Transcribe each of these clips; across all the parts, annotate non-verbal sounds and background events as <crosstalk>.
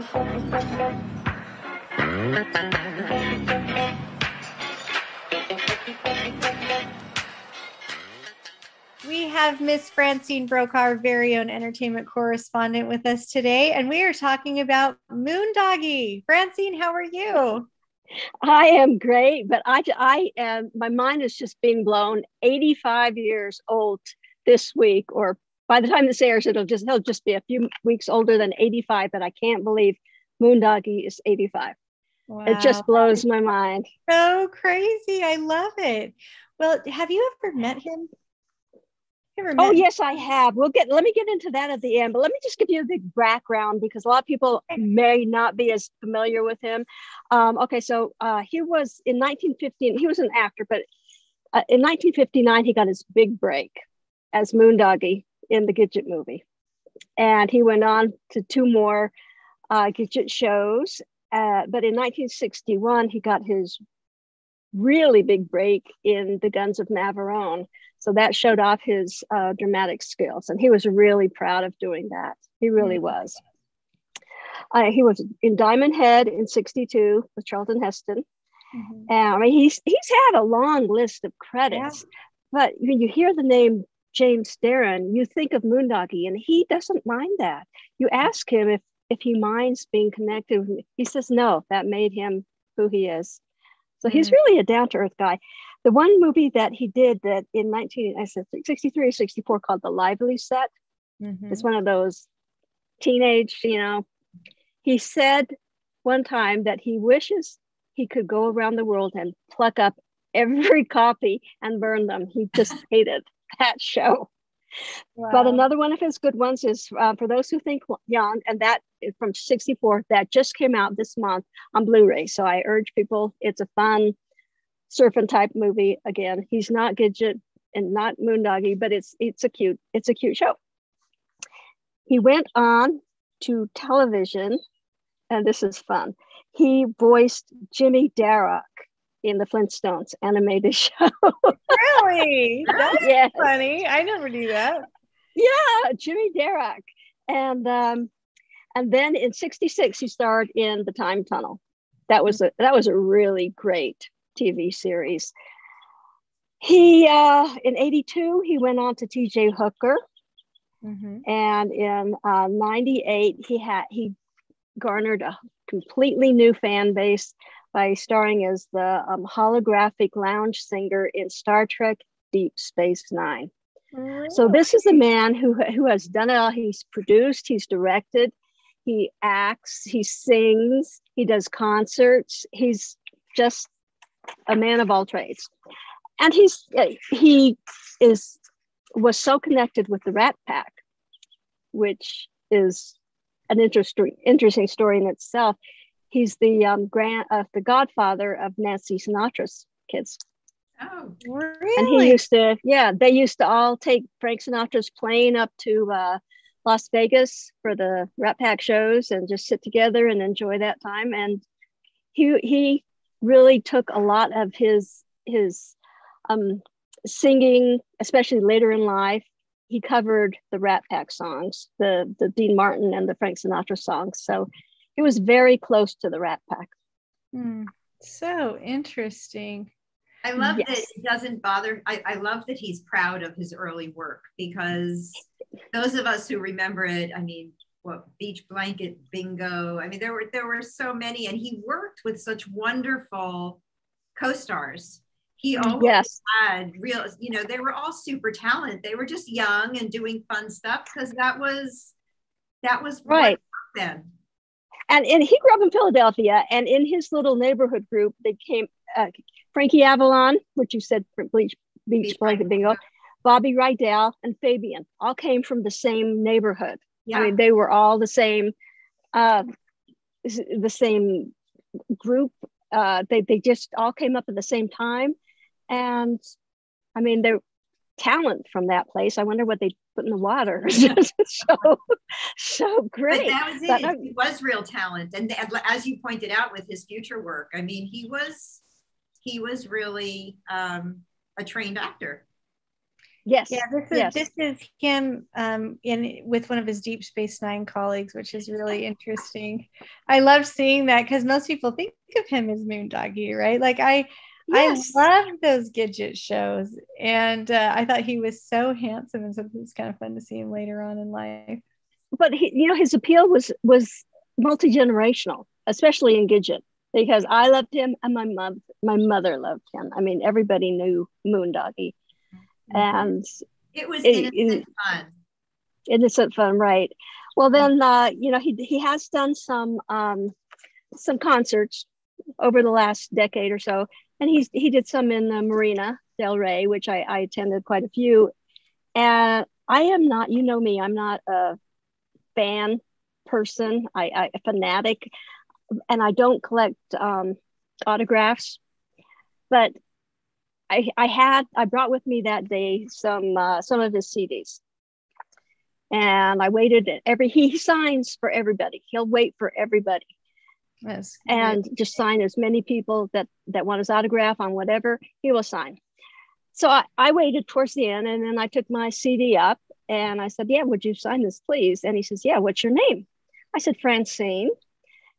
We have Miss Francine Brokaw, our very own entertainment correspondent, with us today, and we are talking about Moondoggie. Francine, how are you? I am great, but I, I am, my mind is just being blown. 85 years old this week, or by the time this airs, it'll just, he'll just be a few weeks older than 85, but I can't believe Moondoggie is 85. Wow. It just blows my mind. So crazy. I love it. Well, have you ever met him? Oh yes, I have. We'll get. Let me get into that at the end, but let me just give you a big background because a lot of people may not be as familiar with him. Um, okay, so uh, he was in 1915. He was an actor, but uh, in 1959 he got his big break as Moondoggie in the Gidget movie, and he went on to two more uh, Gidget shows. Uh, but in 1961 he got his really big break in The Guns of Navarone so that showed off his uh, dramatic skills, and he was really proud of doing that. He really mm-hmm. was. Uh, he was in Diamond Head in '62 with Charlton Heston. Mm-hmm. And I mean, he's he's had a long list of credits, yeah. but when you hear the name James Darren, you think of Moondoggie, and he doesn't mind that. You ask him if if he minds being connected. He says no. That made him who he is. So mm-hmm. he's really a down to earth guy. The one movie that he did that in 1963 or 64 called The Lively Set mm-hmm. is one of those teenage, you know. He said one time that he wishes he could go around the world and pluck up every <laughs> copy and burn them. He just hated <laughs> that show. Wow. But another one of his good ones is uh, for those who think young, and that is from 64, that just came out this month on Blu ray. So I urge people, it's a fun, surfing type movie. Again, he's not Gidget and not Moondoggie, but it's it's a cute it's a cute show. He went on to television, and this is fun. He voiced Jimmy Darrock in the Flintstones animated <laughs> show. really? That's yes. funny. I never knew that. Yeah, Jimmy Darrock. And um, and then in 66 he starred in The Time Tunnel. That was a that was a really great TV series. He uh, in '82 he went on to T.J. Hooker, mm-hmm. and in uh, '98 he had he garnered a completely new fan base by starring as the um, holographic lounge singer in Star Trek Deep Space Nine. So this is a man who who has done it all. He's produced, he's directed, he acts, he sings, he does concerts. He's just a man of all trades. And he's he is was so connected with the Rat Pack, which is an interesting interesting story in itself. He's the um, grand uh, the godfather of Nancy Sinatra's kids. Oh, really? And he used to, yeah, they used to all take Frank Sinatra's plane up to uh, Las Vegas for the Rat Pack shows and just sit together and enjoy that time. And he he really took a lot of his his um, singing, especially later in life. He covered the Rat Pack songs, the the Dean Martin and the Frank Sinatra songs. So he was very close to the Rat Pack. Mm, so interesting. I love yes. that it doesn't bother. I, I love that he's proud of his early work because those of us who remember it, I mean, what beach blanket bingo. I mean, there were there were so many, and he worked with such wonderful co-stars. He mm, always yes. had real, you know, they were all super talent. They were just young and doing fun stuff because that was that was right then. And and he grew up in Philadelphia, and in his little neighborhood group, they came uh, Frankie Avalon, which you said Beach, Beach, Beach Blanket Bingo, Bobby Rydell, and Fabian all came from the same neighborhood. Yeah. I mean, they were all the same, uh, the same group. Uh, they they just all came up at the same time, and I mean, their talent from that place. I wonder what they put in the water. so so great. But that was it. But, he was real talent, and as you pointed out with his future work, I mean, he was he was really um, a trained actor. Yes. Yeah, this is yes. this is him um, in with one of his Deep Space Nine colleagues, which is really <laughs> interesting. I love seeing that because most people think of him as Moondoggie, right? Like I yes. I love those Gidget shows, and uh, I thought he was so handsome, and so it was kind of fun to see him later on in life. But he, you know, his appeal was was multi generational, especially in Gidget, because I loved him and my mom, my mother loved him. I mean, everybody knew Moondoggie and it was innocent it, fun. Innocent fun, right? Well, then uh, you know he he has done some um, some concerts over the last decade or so, and he's he did some in the Marina Del Rey, which I, I attended quite a few. And I am not, you know me, I'm not a fan person, I, I a fanatic, and I don't collect um, autographs. But I, I had I brought with me that day some uh, some of his CDs, and I waited. Every <laughs> he signs for everybody. He'll wait for everybody, yes, and just sign as many people that that want his autograph on whatever he will sign. So I, I waited towards the end, and then I took my CD up and I said, "Yeah, would you sign this, please?" And he says, "Yeah, what's your name?" I said, "Francine,"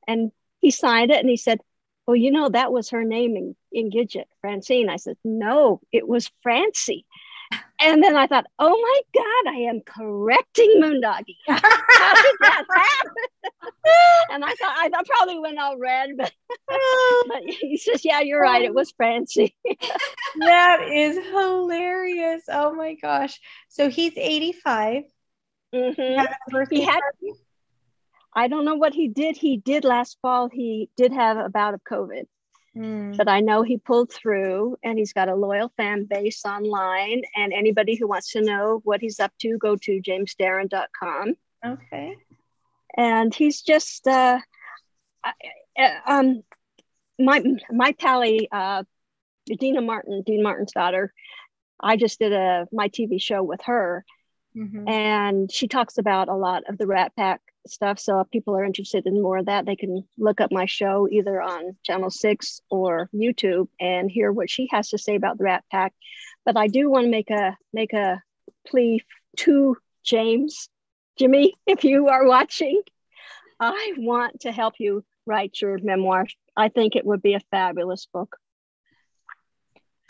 and he signed it, and he said, well, you know, that was her name in, in Gidget, Francine. I said, no, it was Francie. And then I thought, oh my God, I am correcting Moondoggie. <laughs> How did that happen? and I thought, I thought probably went all red, but, <laughs> but he says, yeah, you're right. It was Francie. <laughs> that is hilarious. Oh my gosh. So he's 85. Mm-hmm. He had, I don't know what he did. He did last fall. He did have a bout of COVID, mm. but I know he pulled through and he's got a loyal fan base online. And anybody who wants to know what he's up to, go to jamesdarren.com. Okay. And he's just, uh, um, my, my pally, uh, Deana Martin, Dean Martin's daughter, I just did a, my TV show with her. Mm-hmm. And she talks about a lot of the Rat Pack stuff. So if people are interested in more of that, they can look up my show either on Channel 6 or YouTube and hear what she has to say about the Rat Pack. But I do want to make a make a plea to James, Jimmy, <laughs> if you are watching, I want to help you write your memoir. I think it would be a fabulous book.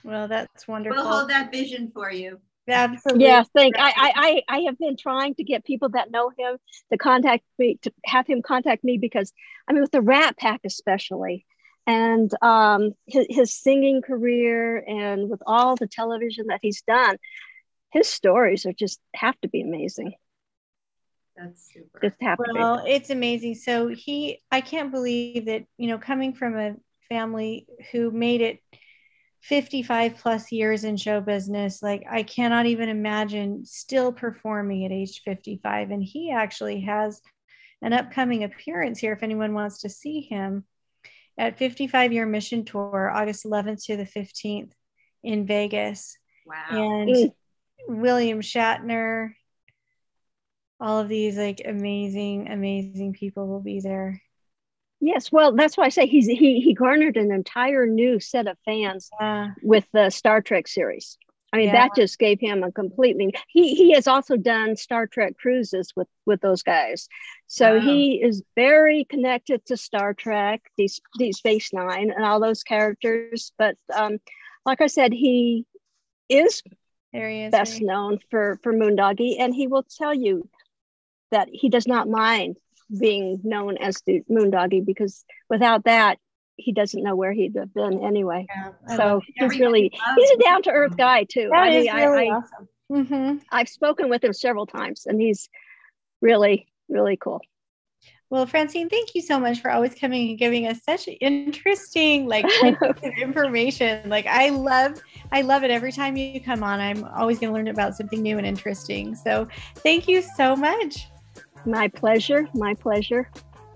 Well, that's wonderful. We'll hold that vision for you. Absolutely. Yeah, thank I, I I have been trying to get people that know him to contact me to have him contact me because I mean with the Rat Pack especially, and um, his, his singing career and with all the television that he's done, his stories are just have to be amazing. That's super. Just have well, to be. it's amazing. So he, I can't believe that you know coming from a family who made it 55 plus years in show business like i cannot even imagine still performing at age 55 and he actually has an upcoming appearance here if anyone wants to see him at 55 year mission tour august 11th to the 15th in vegas. Wow. And mm. william shatner all of these like amazing amazing people will be there Yes, well, that's why I say he's he he garnered an entire new set of fans yeah. with the Star Trek series. I mean, yeah. that just gave him a completely. He he has also done Star Trek cruises with with those guys, so wow. he is very connected to Star Trek, Deep, Deep Space Nine, and all those characters. But um, like I said, he is, he is best right? known for for Moondoggie, and he will tell you that he does not mind being known as the Moondoggie because without that, he doesn't know where he'd have been anyway. Yeah, so he's really he's a down to earth guy too. That I mean, is really I, awesome. Mm-hmm. I've spoken with him several times, and he's really really cool. Well, Francine, thank you so much for always coming and giving us such interesting, like <laughs> information. Like I love, I love it every time you come on. I'm always going to learn about something new and interesting. So, thank you so much. My pleasure. My pleasure.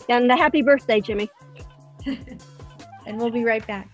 And a happy birthday, Jimmy. <laughs> and we'll be right back.